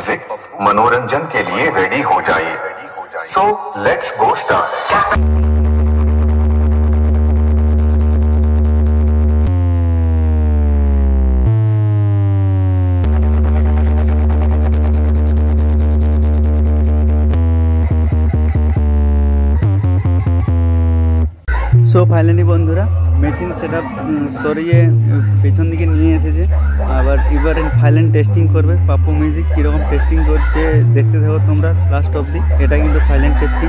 Music मनोरंजन के लिए रेडी हो जाइए। So let's go start so finally বন্ধুরা মেশিন সেট সরিয়ে পেছন দিকে নিয়ে এসেছে। আবার এবার ফাইনাল টেস্টিং করবে। পাপ্পু মিউজিক কীরকম টেস্টিং করছে, দেখতে থাকো তোমরা লাস্ট অবধি। এটা কিন্তু ফাইনাল টেস্টিং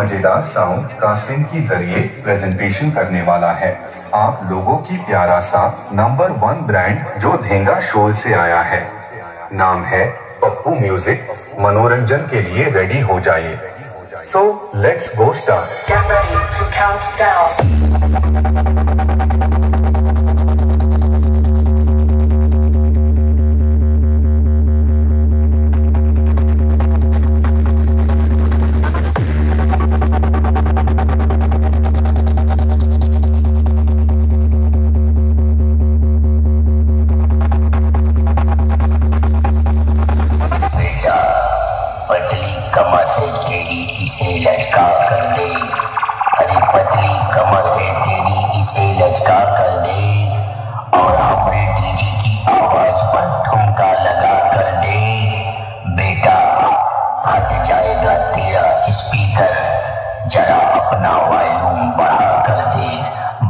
मज़ेदार साउंड कास्टिंग के ज़रिए प्रेजेंटेशन करने वाला है। आप लोगों की प्यारा सा नंबर वन ब्रांड जो धेंगा शोल से आया है। नाम है पप्पू म्यूज़िक मनोरंजन के लिए रेडी हो जाइए। सो लेट्स गो स्टार्ट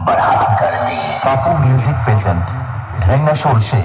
बढ़ा कर दी। म्यूज़िक प्रेजेंट धर्म शोर से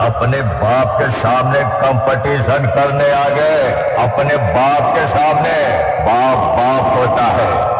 अपने बाप के सामने कंपटीशन करने आ गए। अपने बाप के सामने बाप बाप होता है।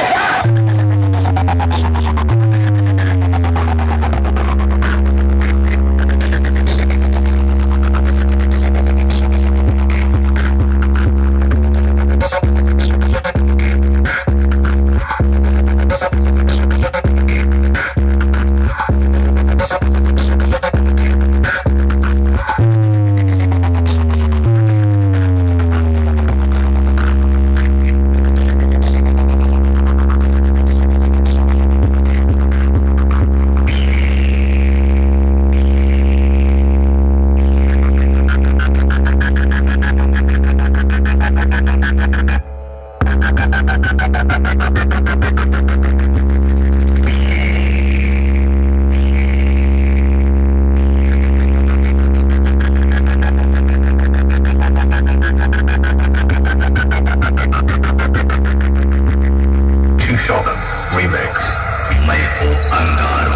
अंगार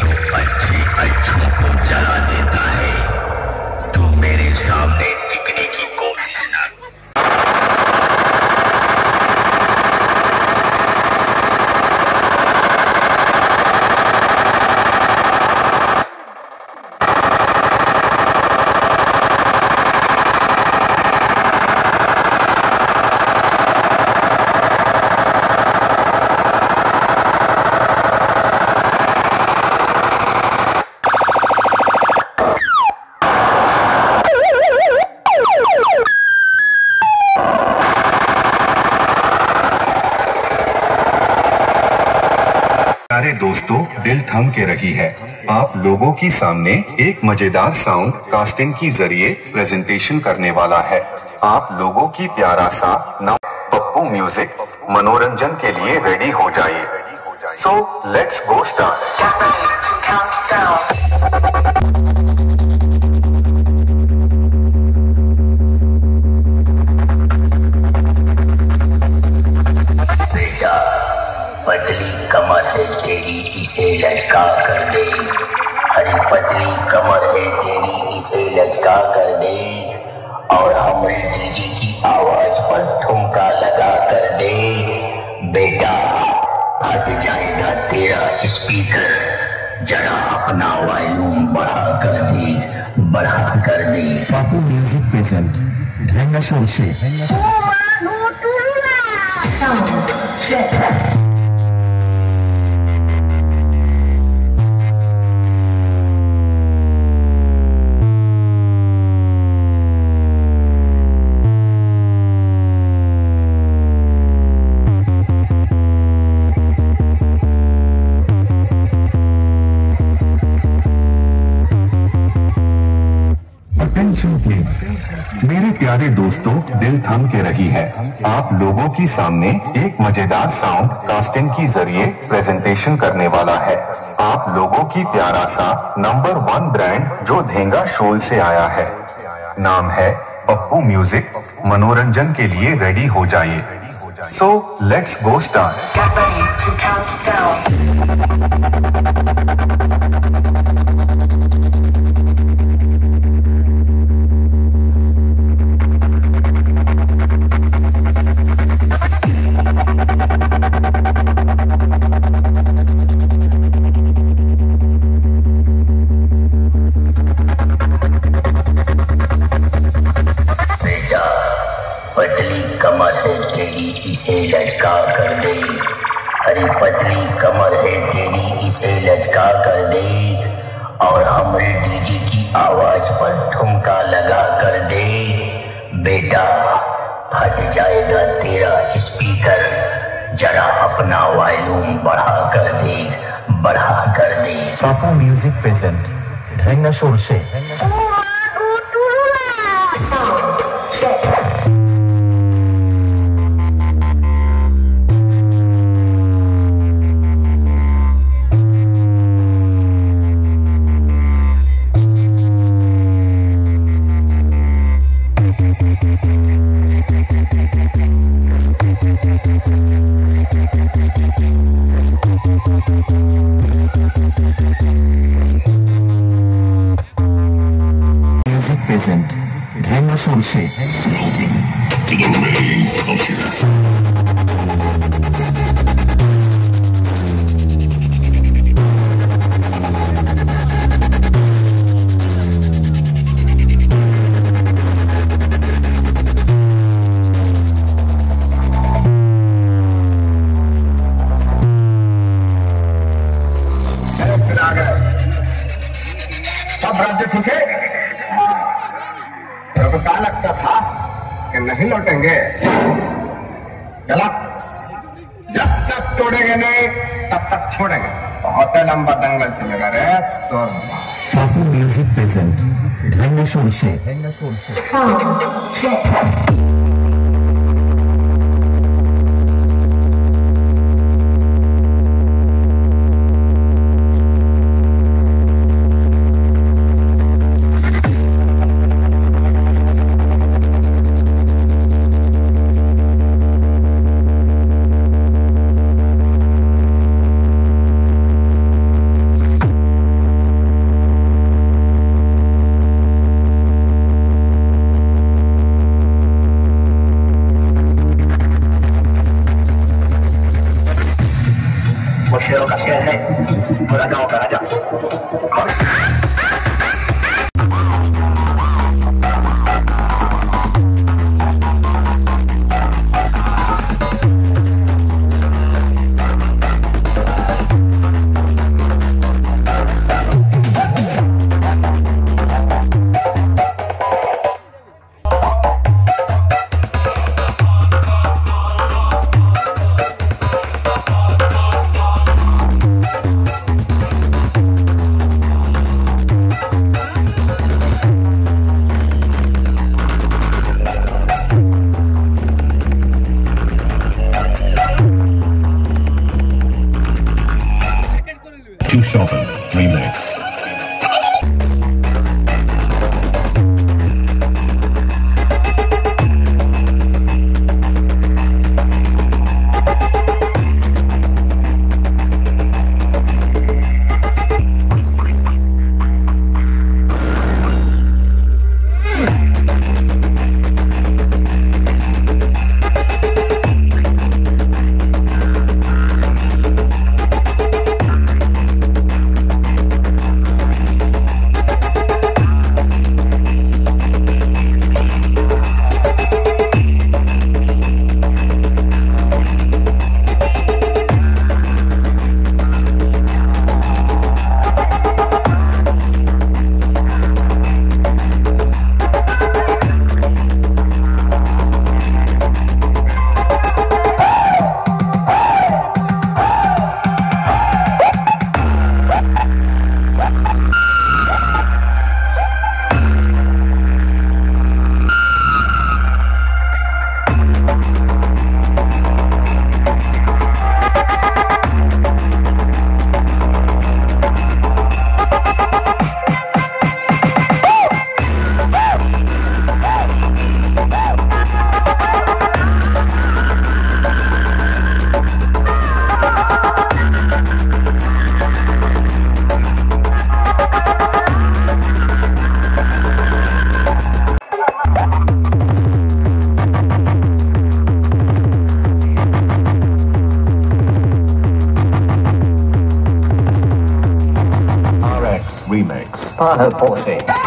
तो अच्छों को जला देता है। तू मेरे सामने टिकने की कोशिश ना प्यारे दोस्तों, दिल थम के रही है। आप लोगों की सामने एक मज़ेदार साउंड कास्टिंग की ज़रिए प्रेजेंटेशन करने वाला है। आप लोगों की प्यारा सा नाम पप्पू म्यूज़िक मनोरंजन के लिए रेडी हो जाइए। So let's go start Get कमर है तेरी इसे लचका कर दे। हरी पतली कमर है तेरी इसे लचका कर दे। और हमारे डीजे की आवाज़ पर ठुमका लगा कर दे। बेटा फट जाएगा तेरा स्पीकर जरा अपना वॉल्यूम बढ़ा कर दे बढ़ा कर दे। Papu Music present Dhenga Shorshe Sound check. Attention please मेरे प्यारे दोस्तों, दिल थम के रही है। आप लोगों की सामने एक मज़ेदार साउंड कास्टिंग की ज़रिए प्रेजेंटेशन करने वाला है। आप लोगों की प्यारा सा नंबर वन ब्रांड जो धेंगा शोल से आया है। नाम है पप्पू म्यूज़िक मनोरंजन के लिए रेडी हो जाइए। सो लेट्स गो स्टार्ट तेरी इसे लचका कर दे। हरी पतली कमर है तेरी, इसे लचका कर दे। और हमारे डीजे की आवाज़ पर ठुमका लगा कर दे। बेटा, फट जाएगा तेरा स्पीकर। जरा अपना वॉल्यूम बढ़ा कर दे, बढ़ा कर दे। Papu Music present, Dhenga Shorshe Sound Welcome to the reign of लौटेंगे चला जब तक तोड़ेंगे नहीं तब तक छोड़ेंगे बहुत लंबा दंगल चलेगा रे तो present Dhenga Shorshe Sound check. Get spot.